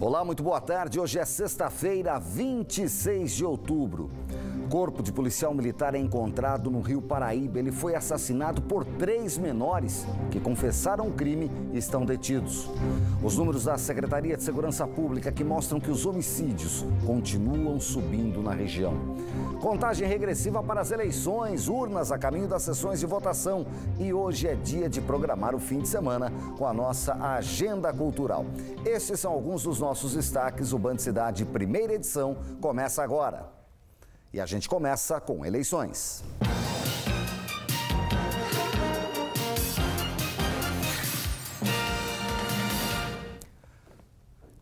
Olá, muito boa tarde. Hoje é sexta-feira, 26 de outubro. Corpo de policial militar é encontrado no Rio Paraíba. Ele foi assassinado por três menores que confessaram o crime e estão detidos. Os números da Secretaria de Segurança Pública que mostram que os homicídios continuam subindo na região. Contagem regressiva para as eleições, urnas a caminho das sessões de votação. E hoje é dia de programar o fim de semana com a nossa agenda cultural. Esses são alguns dos nossos destaques. O Band Cidade, primeira edição, começa agora. E a gente começa com eleições.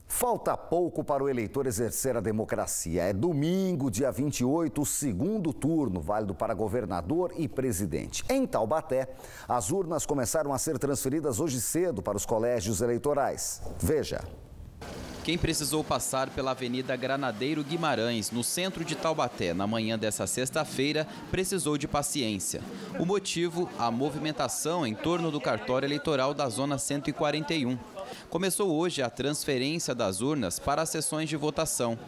Falta pouco para o eleitor exercer a democracia. É domingo, dia 28, o segundo turno, válido para governador e presidente. Em Taubaté, as urnas começaram a ser transferidas hoje cedo para os colégios eleitorais. Veja. Quem precisou passar pela Avenida Granadeiro Guimarães, no centro de Taubaté, na manhã dessa sexta-feira, precisou de paciência. O motivo, a movimentação em torno do cartório eleitoral da Zona 141. Começou hoje a transferência das urnas para as sessões de votação.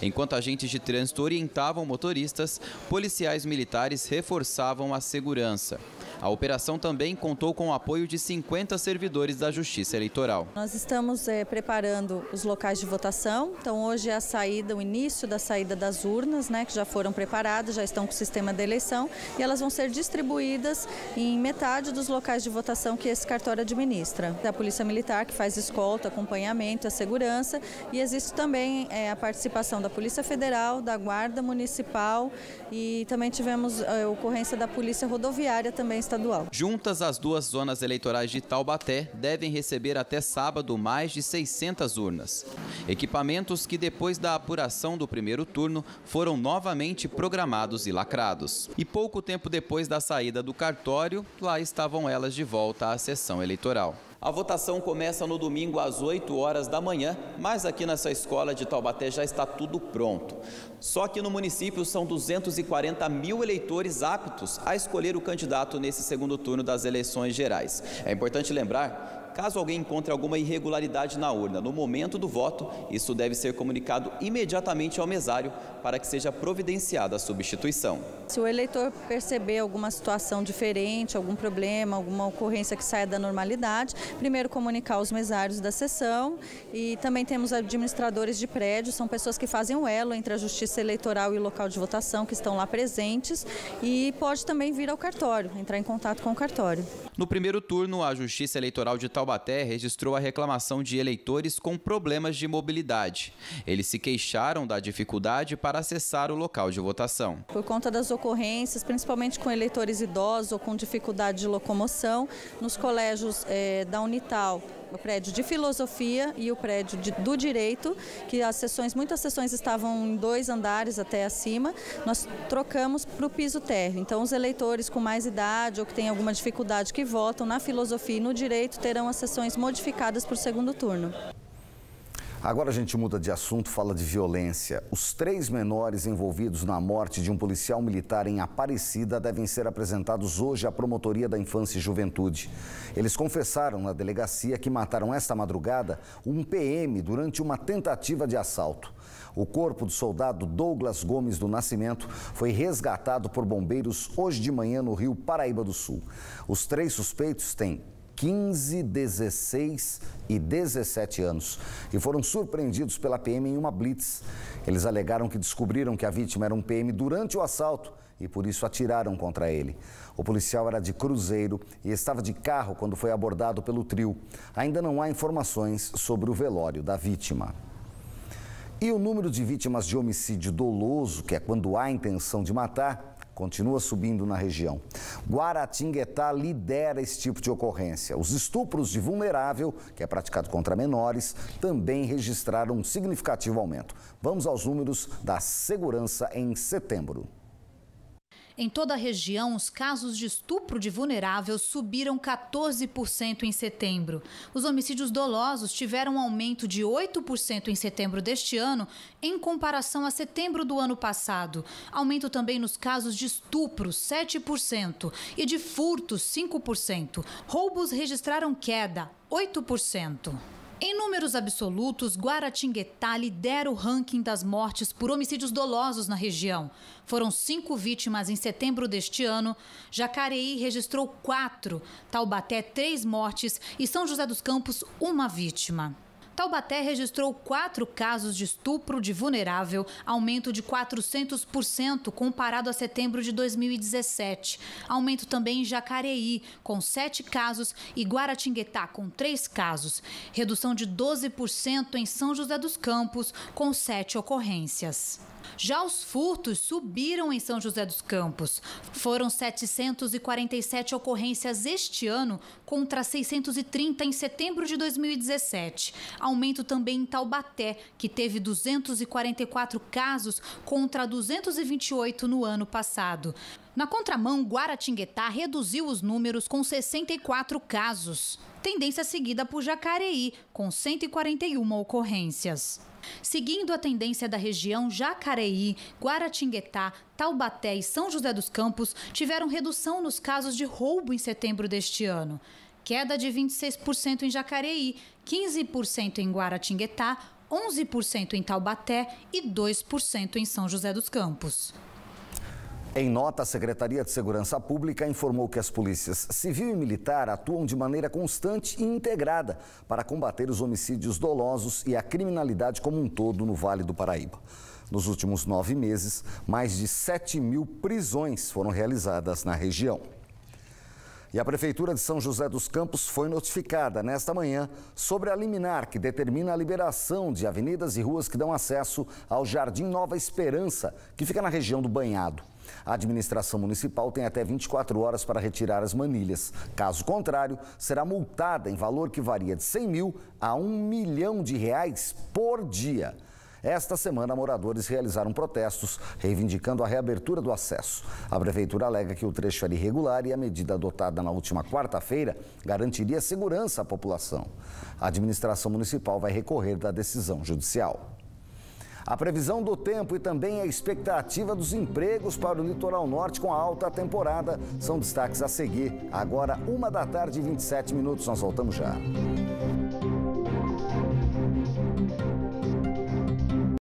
Enquanto agentes de trânsito orientavam motoristas, policiais militares reforçavam a segurança. A operação também contou com o apoio de 50 servidores da Justiça Eleitoral. Nós estamos é, preparando os locais de votação. Então, hoje é a saída, o início da saída das urnas, né, que já foram preparadas, já estão com o sistema de eleição e elas vão ser distribuídas em metade dos locais de votação que esse cartório administra. Da Polícia Militar, que faz escolta, acompanhamento, a segurança e existe também é, a participação da Polícia Federal, da Guarda Municipal e também tivemos a ocorrência da Polícia Rodoviária também estadual. Juntas, as duas zonas eleitorais de Taubaté devem receber até sábado mais de 600 urnas. Equipamentos que, depois da apuração do primeiro turno, foram novamente programados e lacrados. E pouco tempo depois da saída do cartório, lá estavam elas de volta à sessão eleitoral. A votação começa no domingo às 8 horas da manhã, mas aqui nessa escola de Taubaté já está tudo pronto. Só que no município são 240 mil eleitores aptos a escolher o candidato nesse segundo turno das eleições gerais. É importante lembrar Caso alguém encontre alguma irregularidade na urna no momento do voto, isso deve ser comunicado imediatamente ao mesário para que seja providenciada a substituição. Se o eleitor perceber alguma situação diferente, algum problema, alguma ocorrência que saia da normalidade, primeiro comunicar aos mesários da sessão e também temos administradores de prédios, são pessoas que fazem o elo entre a justiça eleitoral e o local de votação, que estão lá presentes e pode também vir ao cartório, entrar em contato com o cartório. No primeiro turno, a Justiça Eleitoral de Taubaté registrou a reclamação de eleitores com problemas de mobilidade. Eles se queixaram da dificuldade para acessar o local de votação. Por conta das ocorrências, principalmente com eleitores idosos ou com dificuldade de locomoção, nos colégios é, da Unital, o prédio de filosofia e o prédio de, do direito, que as sessões, muitas sessões estavam em dois andares até acima, nós trocamos para o piso térreo. Então, os eleitores com mais idade ou que têm alguma dificuldade que votam na filosofia e no direito terão as sessões modificadas para o segundo turno. Agora a gente muda de assunto, fala de violência. Os três menores envolvidos na morte de um policial militar em Aparecida devem ser apresentados hoje à Promotoria da Infância e Juventude. Eles confessaram na delegacia que mataram esta madrugada um PM durante uma tentativa de assalto. O corpo do soldado Douglas Gomes do Nascimento foi resgatado por bombeiros hoje de manhã no Rio Paraíba do Sul. Os três suspeitos têm 15, 16 e 17 anos e foram surpreendidos pela PM em uma blitz. Eles alegaram que descobriram que a vítima era um PM durante o assalto e por isso atiraram contra ele. O policial era de cruzeiro e estava de carro quando foi abordado pelo trio. Ainda não há informações sobre o velório da vítima. E o número de vítimas de homicídio doloso, que é quando há intenção de matar, continua subindo na região. Guaratinguetá lidera esse tipo de ocorrência. Os estupros de vulnerável, que é praticado contra menores, também registraram um significativo aumento. Vamos aos números da segurança em setembro. Em toda a região, os casos de estupro de vulnerável subiram 14% em setembro. Os homicídios dolosos tiveram um aumento de 8% em setembro deste ano, em comparação a setembro do ano passado. Aumento também nos casos de estupro, 7%, e de furtos, 5%. Roubos registraram queda, 8%. Em números absolutos, Guaratinguetá lidera o ranking das mortes por homicídios dolosos na região. Foram cinco vítimas em setembro deste ano. Jacareí registrou quatro, Taubaté três mortes e São José dos Campos uma vítima. Taubaté registrou quatro casos de estupro de vulnerável, aumento de 400% comparado a setembro de 2017. Aumento também em Jacareí, com sete casos, e Guaratinguetá, com três casos. Redução de 12% em São José dos Campos, com sete ocorrências. Já os furtos subiram em São José dos Campos. Foram 747 ocorrências este ano contra 630 em setembro de 2017. Aumento também em Taubaté, que teve 244 casos contra 228 no ano passado. Na contramão, Guaratinguetá reduziu os números com 64 casos. Tendência seguida por Jacareí, com 141 ocorrências. Seguindo a tendência da região, Jacareí, Guaratinguetá, Taubaté e São José dos Campos tiveram redução nos casos de roubo em setembro deste ano. Queda de 26% em Jacareí, 15% em Guaratinguetá, 11% em Taubaté e 2% em São José dos Campos. Em nota, a Secretaria de Segurança Pública informou que as polícias civil e militar atuam de maneira constante e integrada para combater os homicídios dolosos e a criminalidade como um todo no Vale do Paraíba. Nos últimos nove meses, mais de 7 mil prisões foram realizadas na região. E a Prefeitura de São José dos Campos foi notificada nesta manhã sobre a liminar que determina a liberação de avenidas e ruas que dão acesso ao Jardim Nova Esperança, que fica na região do Banhado. A administração municipal tem até 24 horas para retirar as manilhas. Caso contrário, será multada em valor que varia de 100 mil a 1 milhão de reais por dia. Esta semana, moradores realizaram protestos reivindicando a reabertura do acesso. A prefeitura alega que o trecho era irregular e a medida adotada na última quarta-feira garantiria segurança à população. A administração municipal vai recorrer da decisão judicial. A previsão do tempo e também a expectativa dos empregos para o litoral norte com a alta temporada são destaques a seguir. Agora, uma da tarde e 27 minutos, nós voltamos já.